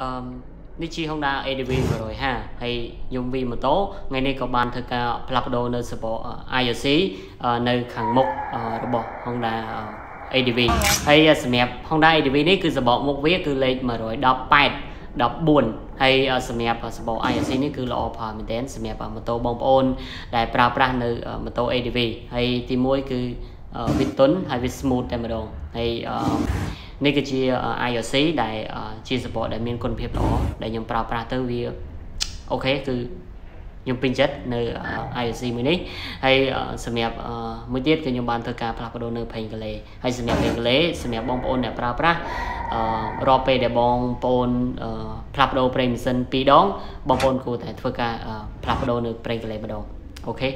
អឺនេះជា Honda ADV 150ហើយខ្ញុំវាម៉ូតូថ្ងៃនេះក៏បានធ្វើការផ្លាស់ប្ដូរនៅ support IRC នៅខាងមុខរបស់ Honda ADV ហើយសម្រាប់ Honda ADV នេះគឺសបកមុខវាគឺលេខ118 14ហើយសម្រាប់សបោ IRC នេះគឺល្អផលមែនទែនសម្រាប់ម៉ូតូបងប្អូន ដែលប្រើប្រាស់នៅម៉ូតូ ADV ហើយទី1គឺវាទុនហើយវា smooth តែម្ដងហើយ នេះគឺជា IRC ដែលជា support ដែលមានគុណភាពល្អដែលខ្ញុំប្រើប្រាស់ទៅវាអូខេគឺខ្ញុំពេញចិត្តនៅ IRC មួយនេះហើយសម្រាប់មួយទៀតគឺខ្ញុំបានធ្វើការផ្លាស់ប្ដូរនៅ Paint Clay ហើយសម្រាប់ Paint Clay សម្រាប់បងប្អូនដែលប្រើប្រាស់រាល់ពេលដែលបងប្អូនផ្លាស់ប្ដូរប្រេងម៉ាស៊ីន2ដងបងប្អូនគួរតែធ្វើការផ្លាស់ប្ដូរនៅប្រេង Clay ម្ដងអូខេ